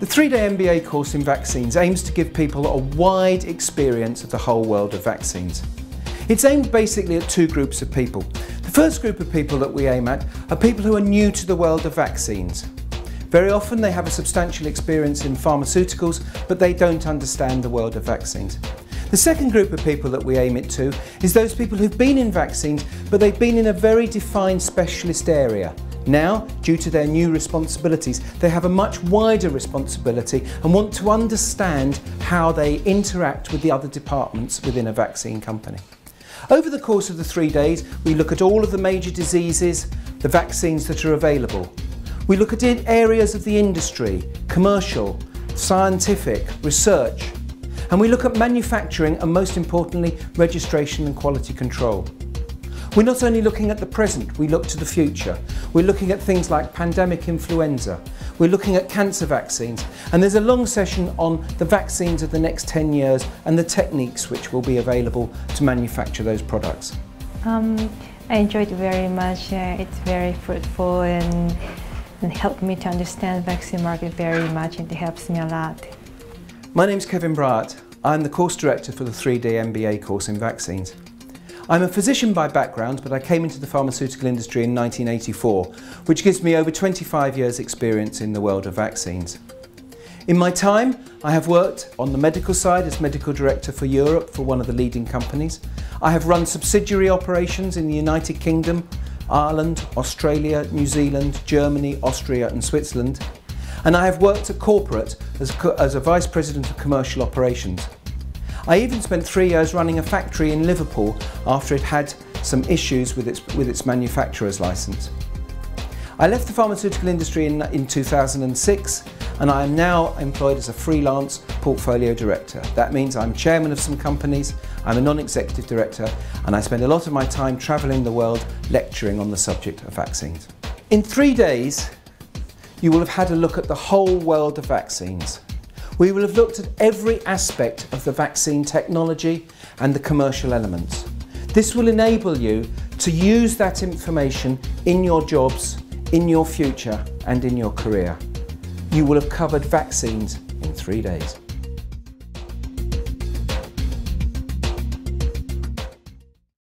The three-day MBA course in vaccines aims to give people a wide experience of the whole world of vaccines. It's aimed basically at two groups of people. The first group of people that we aim at are people who are new to the world of vaccines. Very often they have a substantial experience in pharmaceuticals, but they don't understand the world of vaccines. The second group of people that we aim it to is those people who've been in vaccines, but they've been in a very defined specialist area. Now, due to their new responsibilities, they have a much wider responsibility and want to understand how they interact with the other departments within a vaccine company. Over the course of the three days, we look at all of the major diseases, the vaccines that are available. We look at areas of the industry, commercial, scientific, research, and we look at manufacturing and most importantly, registration and quality control. We're not only looking at the present, we look to the future. We're looking at things like pandemic influenza. We're looking at cancer vaccines. And there's a long session on the vaccines of the next 10 years and the techniques which will be available to manufacture those products. Um, I enjoyed it very much. Uh, it's very fruitful and, and helped me to understand vaccine market very much and it helps me a lot. My name's Kevin Bryant. I'm the course director for the 3 Day MBA course in vaccines. I'm a physician by background, but I came into the pharmaceutical industry in 1984, which gives me over 25 years experience in the world of vaccines. In my time, I have worked on the medical side as medical director for Europe for one of the leading companies. I have run subsidiary operations in the United Kingdom, Ireland, Australia, New Zealand, Germany, Austria and Switzerland. And I have worked at corporate as, as a vice president of commercial operations. I even spent three years running a factory in Liverpool after it had some issues with its, with its manufacturer's license. I left the pharmaceutical industry in, in 2006 and I am now employed as a freelance portfolio director. That means I'm chairman of some companies, I'm a non-executive director and I spend a lot of my time travelling the world lecturing on the subject of vaccines. In three days you will have had a look at the whole world of vaccines we will have looked at every aspect of the vaccine technology and the commercial elements. This will enable you to use that information in your jobs, in your future and in your career. You will have covered vaccines in three days.